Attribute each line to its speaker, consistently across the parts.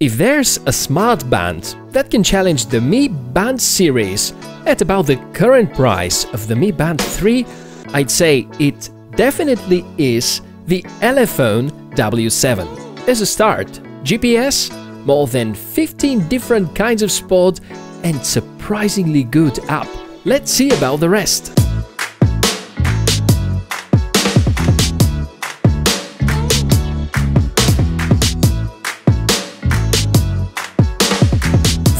Speaker 1: If there's a smart band that can challenge the Mi Band series at about the current price of the Mi Band 3, I'd say it definitely is the Elephone W7. As a start, GPS, more than 15 different kinds of sport and surprisingly good app. Let's see about the rest.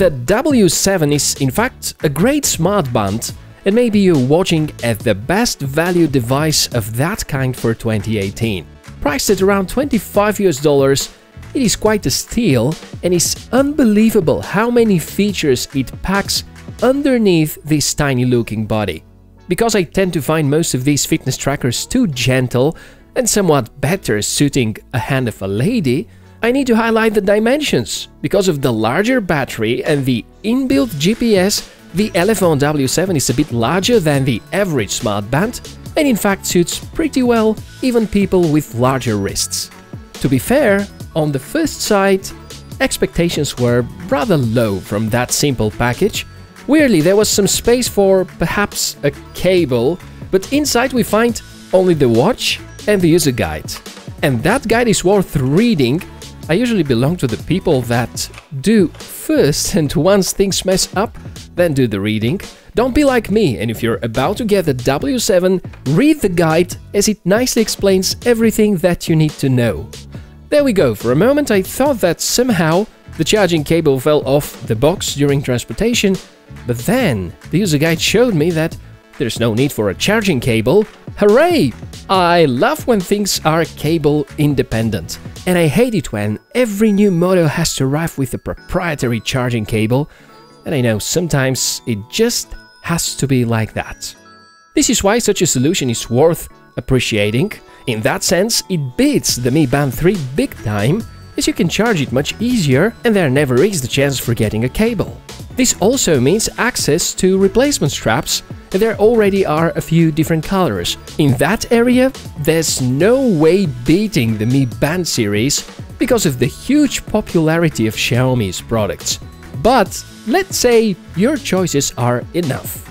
Speaker 1: The W7 is in fact a great smart band and maybe you're watching at the best value device of that kind for 2018. Priced at around 25 US dollars, it is quite a steal and it's unbelievable how many features it packs underneath this tiny looking body. Because I tend to find most of these fitness trackers too gentle and somewhat better suiting a hand of a lady, I need to highlight the dimensions. Because of the larger battery and the inbuilt GPS, the Elephone W7 is a bit larger than the average smart band and in fact suits pretty well even people with larger wrists. To be fair, on the first sight, expectations were rather low from that simple package. Weirdly, there was some space for perhaps a cable, but inside we find only the watch and the user guide. And that guide is worth reading I usually belong to the people that do first and once things mess up, then do the reading. Don't be like me and if you're about to get the W7, read the guide as it nicely explains everything that you need to know. There we go, for a moment I thought that somehow the charging cable fell off the box during transportation, but then the user guide showed me that there's no need for a charging cable. Hooray! I love when things are cable independent, and I hate it when every new model has to arrive with a proprietary charging cable, and I know sometimes it just has to be like that. This is why such a solution is worth appreciating. In that sense, it beats the Mi Band 3 big time, as you can charge it much easier and there never is the chance for getting a cable. This also means access to replacement straps and there already are a few different colors. In that area, there's no way beating the Mi Band series because of the huge popularity of Xiaomi's products. But let's say your choices are enough.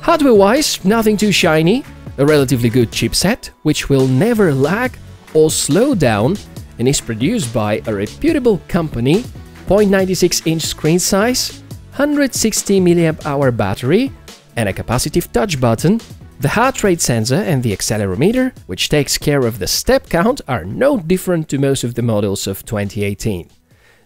Speaker 1: Hardware-wise, nothing too shiny, a relatively good chipset, which will never lag or slow down and is produced by a reputable company, 0.96 inch screen size, 160 mAh battery, and a capacitive touch button, the heart rate sensor and the accelerometer, which takes care of the step count, are no different to most of the models of 2018.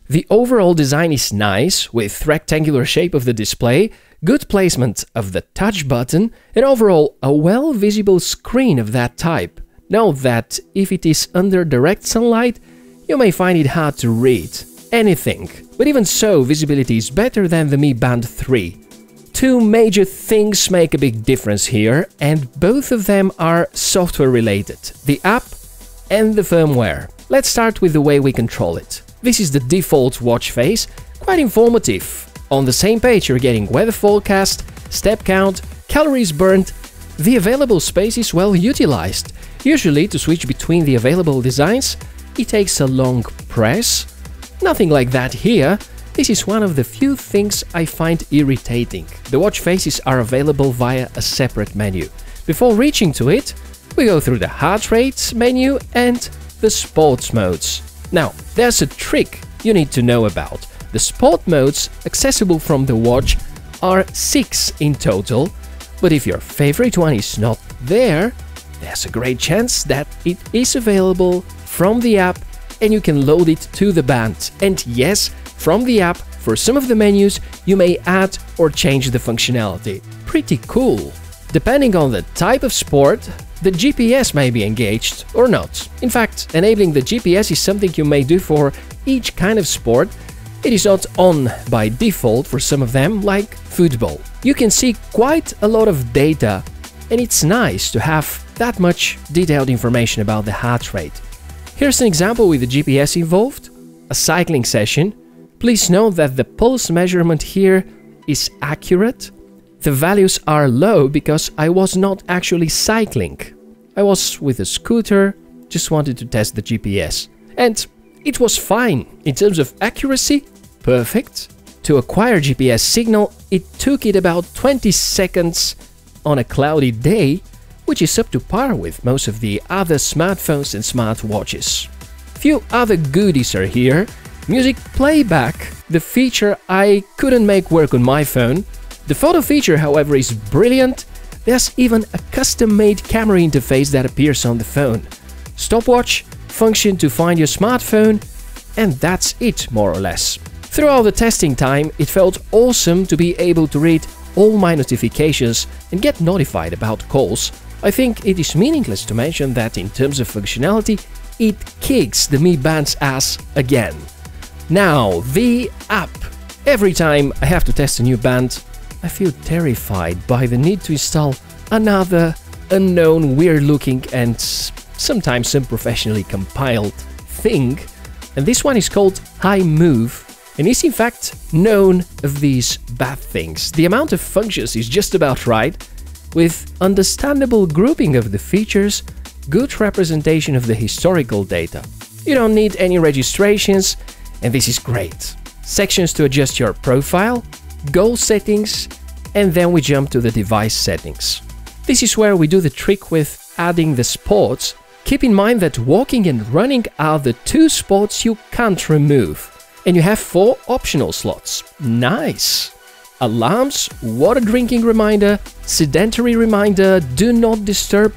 Speaker 1: The overall design is nice, with rectangular shape of the display, good placement of the touch button, and overall a well-visible screen of that type. Note that if it is under direct sunlight, you may find it hard to read anything, but even so, visibility is better than the Mi Band 3. Two major things make a big difference here, and both of them are software related, the app and the firmware. Let's start with the way we control it. This is the default watch face, quite informative. On the same page you're getting weather forecast, step count, calories burned. The available space is well utilized. Usually to switch between the available designs, it takes a long press. Nothing like that here, this is one of the few things I find irritating. The watch faces are available via a separate menu. Before reaching to it, we go through the heart rate menu and the sports modes. Now, there's a trick you need to know about. The sport modes accessible from the watch are 6 in total, but if your favorite one is not there, there's a great chance that it is available from the app and you can load it to the band. And yes, from the app, for some of the menus, you may add or change the functionality. Pretty cool. Depending on the type of sport, the GPS may be engaged or not. In fact, enabling the GPS is something you may do for each kind of sport. It is not on by default for some of them, like football. You can see quite a lot of data, and it's nice to have that much detailed information about the heart rate. Here's an example with the GPS involved, a cycling session, Please note that the pulse measurement here is accurate. The values are low because I was not actually cycling. I was with a scooter, just wanted to test the GPS. And it was fine. In terms of accuracy, perfect. To acquire GPS signal, it took it about 20 seconds on a cloudy day, which is up to par with most of the other smartphones and smartwatches. Few other goodies are here. Music playback, the feature I couldn't make work on my phone. The photo feature, however, is brilliant. There's even a custom-made camera interface that appears on the phone. Stopwatch, function to find your smartphone, and that's it more or less. Throughout the testing time, it felt awesome to be able to read all my notifications and get notified about calls. I think it is meaningless to mention that in terms of functionality, it kicks the Mi Band's ass again. Now, the app. Every time I have to test a new band, I feel terrified by the need to install another unknown, weird looking and sometimes unprofessionally compiled thing. And this one is called High HiMove and is in fact known of these bad things. The amount of functions is just about right, with understandable grouping of the features, good representation of the historical data. You don't need any registrations, and this is great. Sections to adjust your profile, goal settings, and then we jump to the device settings. This is where we do the trick with adding the sports. Keep in mind that walking and running are the two sports you can't remove and you have four optional slots. Nice! Alarms, water drinking reminder, sedentary reminder, do not disturb,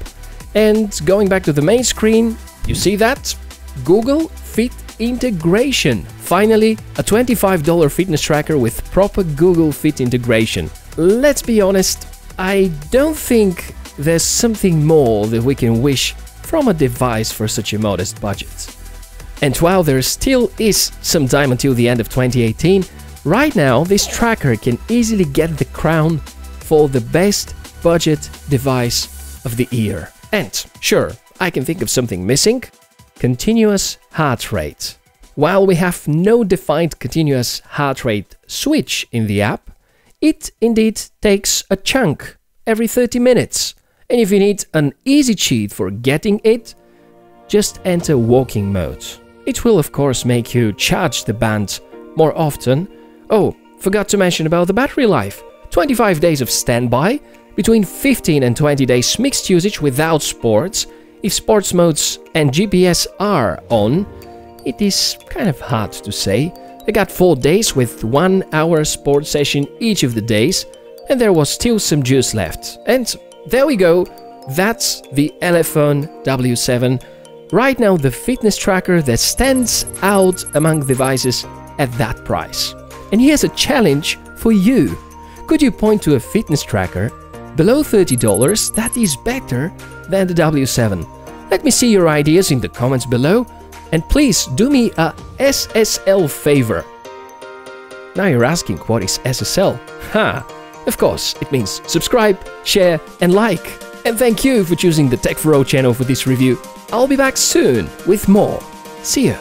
Speaker 1: and going back to the main screen, you see that? Google Fit integration. Finally, a $25 fitness tracker with proper Google Fit integration. Let's be honest, I don't think there's something more that we can wish from a device for such a modest budget. And while there still is some time until the end of 2018, right now this tracker can easily get the crown for the best budget device of the year. And sure, I can think of something missing continuous heart rate. While we have no defined continuous heart rate switch in the app, it indeed takes a chunk every 30 minutes. And if you need an easy cheat for getting it, just enter walking mode. It will of course make you charge the band more often. Oh, forgot to mention about the battery life. 25 days of standby, between 15 and 20 days mixed usage without sports. If sports modes and GPS are on, it is kind of hard to say. I got 4 days with 1 hour sport session each of the days, and there was still some juice left. And there we go, that's the Elephone W7 right now the fitness tracker that stands out among devices at that price. And here's a challenge for you. Could you point to a fitness tracker below $30 that is better than the W7? Let me see your ideas in the comments below and please do me a SSL favor. Now you're asking what is SSL? Ha! Huh. Of course, it means subscribe, share and like. And thank you for choosing the Tech for All channel for this review. I'll be back soon with more. See ya!